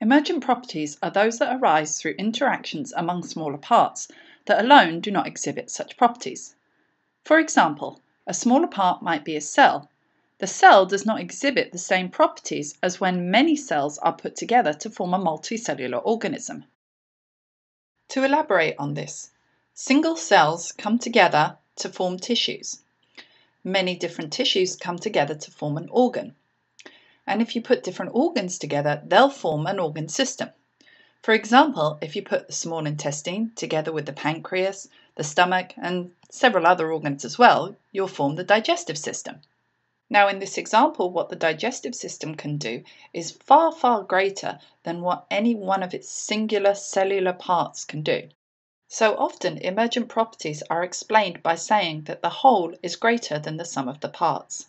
Emergent properties are those that arise through interactions among smaller parts that alone do not exhibit such properties. For example, a smaller part might be a cell. The cell does not exhibit the same properties as when many cells are put together to form a multicellular organism. To elaborate on this, single cells come together to form tissues. Many different tissues come together to form an organ. And if you put different organs together, they'll form an organ system. For example, if you put the small intestine together with the pancreas, the stomach, and several other organs as well, you'll form the digestive system. Now, in this example, what the digestive system can do is far, far greater than what any one of its singular cellular parts can do. So often, emergent properties are explained by saying that the whole is greater than the sum of the parts.